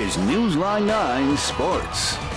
is Newsline 9 Sports.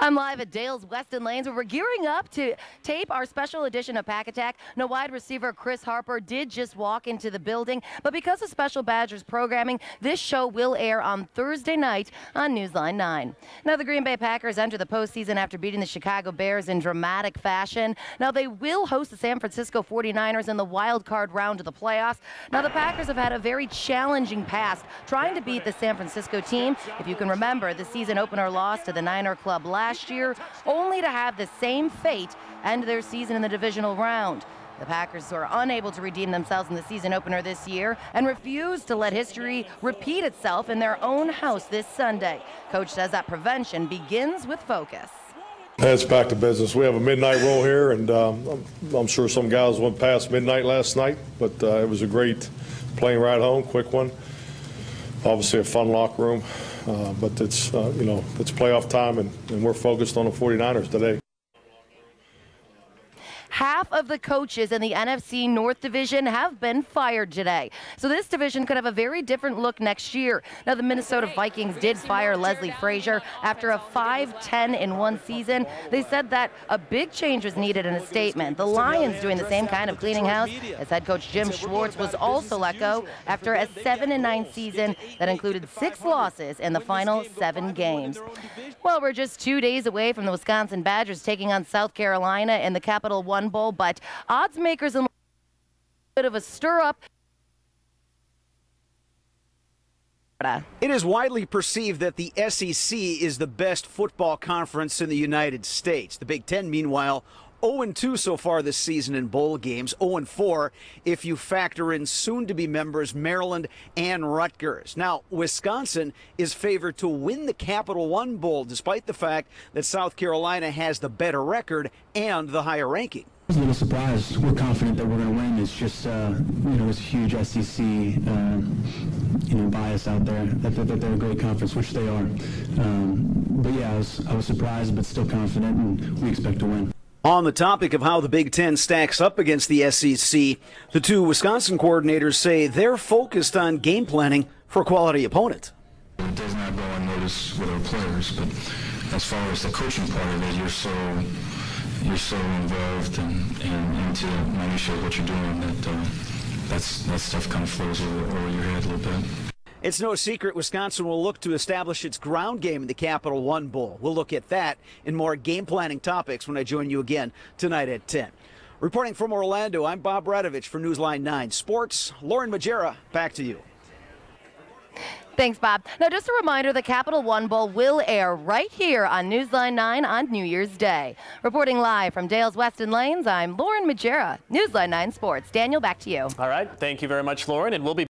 I'm live at Dale's Weston Lanes where we're gearing up to tape our special edition of Pack Attack. Now, wide receiver Chris Harper did just walk into the building, but because of special Badgers programming, this show will air on Thursday night on Newsline 9. Now, the Green Bay Packers enter the postseason after beating the Chicago Bears in dramatic fashion. Now, they will host the San Francisco 49ers in the wild card round of the playoffs. Now, the Packers have had a very challenging past trying to beat the San Francisco team. If you can remember, the season opener loss to the Niner Club last last year, only to have the same fate end their season in the divisional round. The Packers were unable to redeem themselves in the season opener this year and refuse to let history repeat itself in their own house this Sunday. Coach says that prevention begins with focus. It's back to business. We have a midnight roll here, and um, I'm sure some guys went past midnight last night, but uh, it was a great plane ride home, quick one. Obviously, a fun locker room. Uh, but it's, uh, you know, it's playoff time, and, and we're focused on the 49ers today. Half of the coaches in the NFC North Division have been fired today. So this division could have a very different look next year. Now, the Minnesota Vikings did fire Leslie Frazier after a 5-10 in one season. They said that a big change was needed in a statement. The Lions doing the same kind of cleaning house as head coach Jim Schwartz was also let go after a 7-9 season that included six losses in the final seven games. Well, we're just two days away from the Wisconsin Badgers taking on South Carolina in the Capital One Bowl, but odds makers a bit of a stir up. It is widely perceived that the SEC is the best football conference in the United States. The Big Ten, meanwhile, 0-2 so far this season in bowl games, 0-4 if you factor in soon-to-be members Maryland and Rutgers. Now, Wisconsin is favored to win the Capital One Bowl, despite the fact that South Carolina has the better record and the higher ranking. I was a little surprised. We're confident that we're going to win. It's just, uh, you know, a huge SEC, uh, you know, bias out there that, that, that, they're a great conference, which they are. Um, but yeah, I was, I was surprised, but still confident, and we expect to win. On the topic of how the Big Ten stacks up against the SEC, the two Wisconsin coordinators say they're focused on game planning for quality opponent. It does not go unnoticed with our players, but as far as the coaching part of it, you're so you're so involved and, and into minutia of what you're doing that uh, that's that stuff kind of flows over, over your head. It's no secret Wisconsin will look to establish its ground game in the Capital One Bowl. We'll look at that and more game planning topics when I join you again tonight at 10. Reporting from Orlando, I'm Bob Radovich for Newsline 9 Sports. Lauren Magiera, back to you. Thanks, Bob. Now, just a reminder the Capital One Bowl will air right here on Newsline 9 on New Year's Day. Reporting live from Dale's Weston Lanes, I'm Lauren Magiera, Newsline 9 Sports. Daniel, back to you. All right. Thank you very much, Lauren. And we'll be